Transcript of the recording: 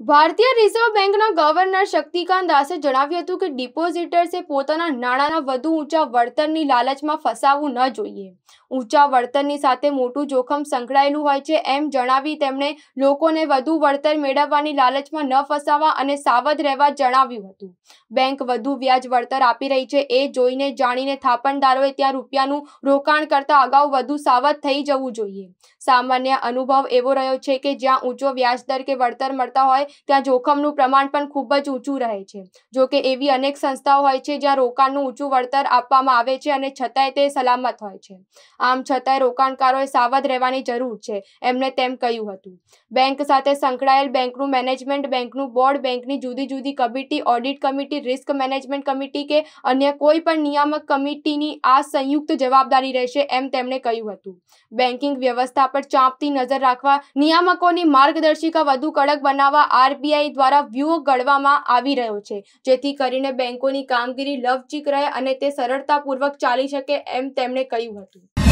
ભારતીય રિઝર્વ બેંકના ગવર્નર શક્તિકાંત દાસે જણાવ્યું હતું કે ડિપોઝિટર્સે પોતાના નાણાંના વધુ ઊંચા વળતરની લાલચમાં ફસાવવું ન જોઈએ. ઊંચા વળતરની સાથે મોટું જોખમ સંકળાયેલું હોય છે એમ જણાવી તેમણે લોકોને વધુ વળતર મેળવવાની લાલચમાં ન ફસાવા અને સાવધ રહેવા જણાવ્યું હતું. બેંક વધુ વ્યાજ વળતર આપી રહી છે એ જોઈને જાણીને થાપણદારોએ ત્યાં રૂપિયાનું રોકાણ કરતાં અગાઉ વધુ સાવધ થઈ જવું જોઈએ. સામાન્ય અનુભવ એવો રહ્યો છે કે જ્યાં ઊંચો વ્યાજદર કે વળતર મળતા હોય ત્યાં જોખમનું પ્રમાણ પણ ખૂબ જ ઊંચું રહે છે. જો કે એવી અનેક સંસ્થાઓ હોય છે જ્યાં રોકાણનું ઊંચું વળતર આપવામાં આવે છે અને છતાંય તે સલામત હોય છે. આમ છતાંય રોકાણકારોએ સાવધ રહેવાની જરૂર છે, એમણે તેમ કહ્યું હતું. બેંક સાથે સંકળાયેલ બેંકનું મેનેજમેન્ટ, બેંકનું બોર્ડ, બેંકની જુદી જુદી committee, audit committee, risk management committee કે અન્ય કોઈ પણ નિયામક કમિટીની આ સંયુક્ત જવાબદારી રહેશે એમ તેમણે કહ્યું હતું. બેન્કિંગ વ્યવસ્થા પર ચાંપતી નજર રાખવા, નિયામકોની માર્ગદર્શિકા વધુ કડક બનાવવા આરબીઆઈ દ્વારા વ્યૂહ ઘડવામાં આવી રહ્યો છે. જેથી કરીને બેંકોની કામગીરી લવચીક રહે અને તે સરળતાપૂર્વક ચાલી શકે એમ તેમણે કહ્યું હતું.